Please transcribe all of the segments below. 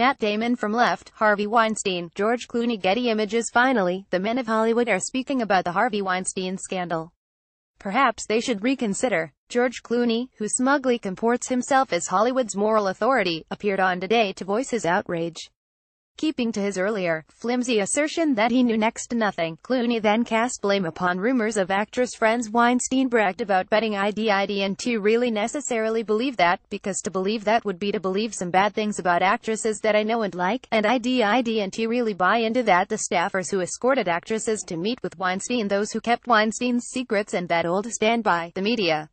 Matt Damon from Left, Harvey Weinstein, George Clooney Getty Images Finally, the men of Hollywood are speaking about the Harvey Weinstein scandal. Perhaps they should reconsider. George Clooney, who smugly comports himself as Hollywood's moral authority, appeared on Today to voice his outrage. Keeping to his earlier, flimsy assertion that he knew next to nothing, Clooney then cast blame upon rumors of actress friends Weinstein bragged about betting ID and to really necessarily believe that, because to believe that would be to believe some bad things about actresses that I know and like, and ID and to really buy into that the staffers who escorted actresses to meet with Weinstein those who kept Weinstein's secrets and that old standby, the media.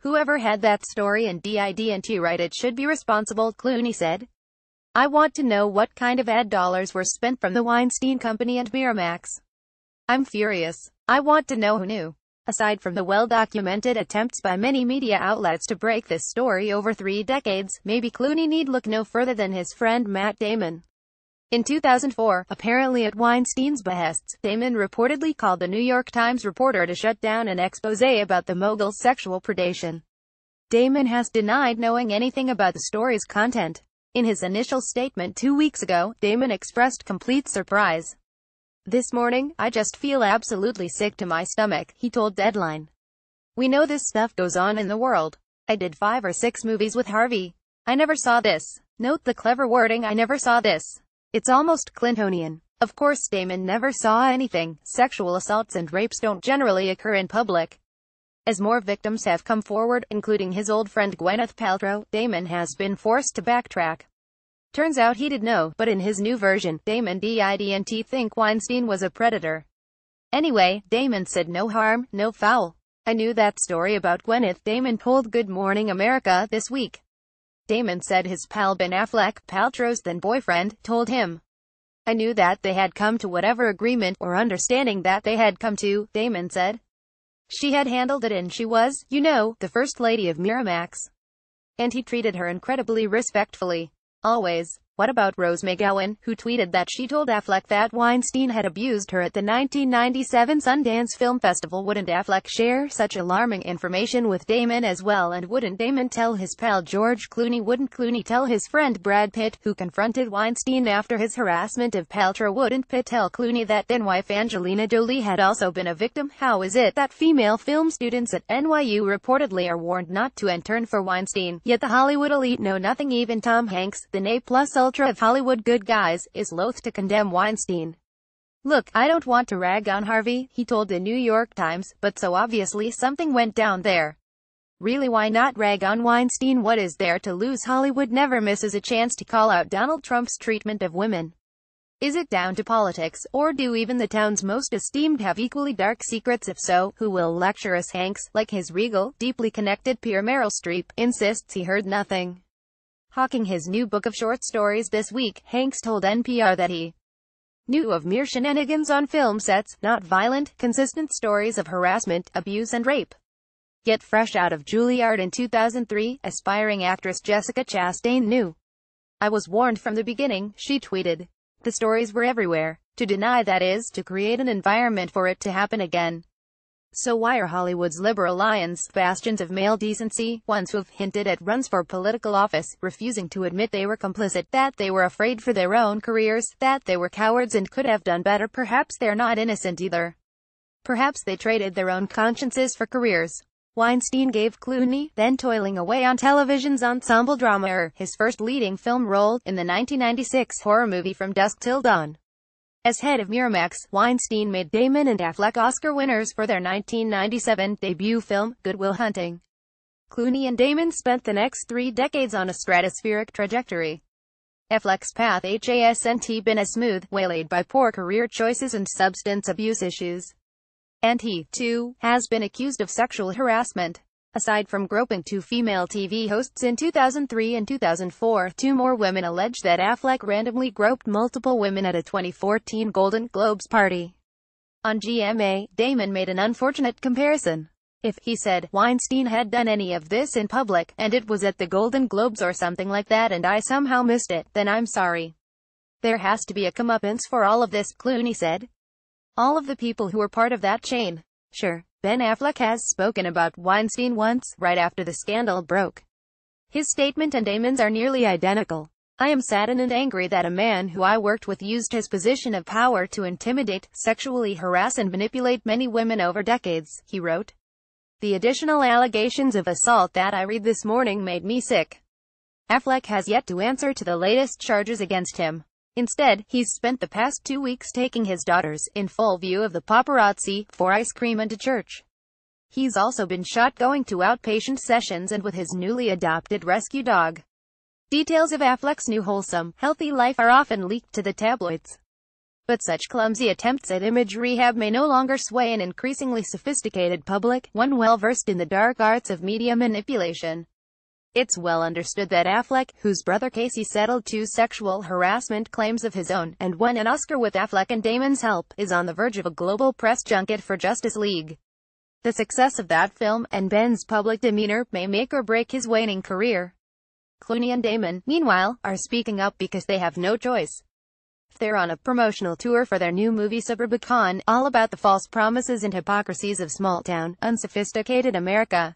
Whoever had that story and DID and T right it should be responsible, Clooney said. I want to know what kind of ad dollars were spent from the Weinstein Company and Miramax. I'm furious. I want to know who knew. Aside from the well-documented attempts by many media outlets to break this story over three decades, maybe Clooney need look no further than his friend Matt Damon. In 2004, apparently at Weinstein's behests, Damon reportedly called the New York Times reporter to shut down an expose about the mogul's sexual predation. Damon has denied knowing anything about the story's content. In his initial statement two weeks ago, Damon expressed complete surprise. This morning, I just feel absolutely sick to my stomach, he told Deadline. We know this stuff goes on in the world. I did five or six movies with Harvey. I never saw this. Note the clever wording I never saw this. It's almost Clintonian. Of course Damon never saw anything. Sexual assaults and rapes don't generally occur in public. As more victims have come forward, including his old friend Gwyneth Paltrow, Damon has been forced to backtrack. Turns out he did know, but in his new version, Damon didn't think Weinstein was a predator. Anyway, Damon said no harm, no foul. I knew that story about Gwyneth Damon told Good Morning America this week. Damon said his pal Ben Affleck, Paltrow's then boyfriend, told him. I knew that they had come to whatever agreement or understanding that they had come to, Damon said. She had handled it and she was, you know, the first lady of Miramax. And he treated her incredibly respectfully. Always. What about Rose McGowan, who tweeted that she told Affleck that Weinstein had abused her at the 1997 Sundance Film Festival? Wouldn't Affleck share such alarming information with Damon as well? And wouldn't Damon tell his pal George Clooney? Wouldn't Clooney tell his friend Brad Pitt, who confronted Weinstein after his harassment of Paltrow? Wouldn't Pitt tell Clooney that then wife Angelina Jolie had also been a victim? How is it that female film students at NYU reportedly are warned not to intern for Weinstein, yet the Hollywood elite know nothing even Tom Hanks, the A plus ultra of Hollywood good guys, is loath to condemn Weinstein. Look, I don't want to rag on Harvey, he told the New York Times, but so obviously something went down there. Really why not rag on Weinstein? What is there to lose? Hollywood never misses a chance to call out Donald Trump's treatment of women. Is it down to politics, or do even the town's most esteemed have equally dark secrets? If so, who will lecture us? Hanks, like his regal, deeply connected peer Meryl Streep, insists he heard nothing. Hawking his new book of short stories this week, Hanks told NPR that he knew of mere shenanigans on film sets, not violent, consistent stories of harassment, abuse and rape. Yet fresh out of Juilliard in 2003, aspiring actress Jessica Chastain knew. I was warned from the beginning, she tweeted. The stories were everywhere. To deny that is to create an environment for it to happen again. So why are Hollywood's liberal lions, bastions of male decency, ones who've hinted at runs for political office, refusing to admit they were complicit, that they were afraid for their own careers, that they were cowards and could have done better? Perhaps they're not innocent either. Perhaps they traded their own consciences for careers. Weinstein gave Clooney, then toiling away on television's ensemble drama, his first leading film role, in the 1996 horror movie From Dusk Till Dawn. As head of Miramax, Weinstein made Damon and Affleck Oscar winners for their 1997 debut film, Good Will Hunting. Clooney and Damon spent the next three decades on a stratospheric trajectory. Affleck's path hasn't been as smooth, waylaid by poor career choices and substance abuse issues. And he, too, has been accused of sexual harassment. Aside from groping two female TV hosts in 2003 and 2004, two more women allege that Affleck randomly groped multiple women at a 2014 Golden Globes party. On GMA, Damon made an unfortunate comparison. If, he said, Weinstein had done any of this in public, and it was at the Golden Globes or something like that and I somehow missed it, then I'm sorry. There has to be a comeuppance for all of this, Clooney said. All of the people who were part of that chain. Sure. Ben Affleck has spoken about Weinstein once, right after the scandal broke. His statement and Damon's are nearly identical. I am saddened and angry that a man who I worked with used his position of power to intimidate, sexually harass and manipulate many women over decades, he wrote. The additional allegations of assault that I read this morning made me sick. Affleck has yet to answer to the latest charges against him. Instead, he's spent the past two weeks taking his daughters, in full view of the paparazzi, for ice cream and to church. He's also been shot going to outpatient sessions and with his newly adopted rescue dog. Details of Affleck's new wholesome, healthy life are often leaked to the tabloids. But such clumsy attempts at image rehab may no longer sway an increasingly sophisticated public, one well versed in the dark arts of media manipulation. It's well understood that Affleck, whose brother Casey settled two sexual harassment claims of his own, and won an Oscar with Affleck and Damon's help, is on the verge of a global press junket for Justice League. The success of that film, and Ben's public demeanor, may make or break his waning career. Clooney and Damon, meanwhile, are speaking up because they have no choice. They're on a promotional tour for their new movie Suburbicon, all about the false promises and hypocrisies of small-town, unsophisticated America.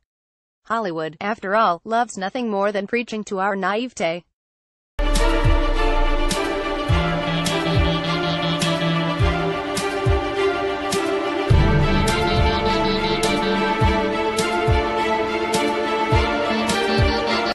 Hollywood, after all, loves nothing more than preaching to our naivete.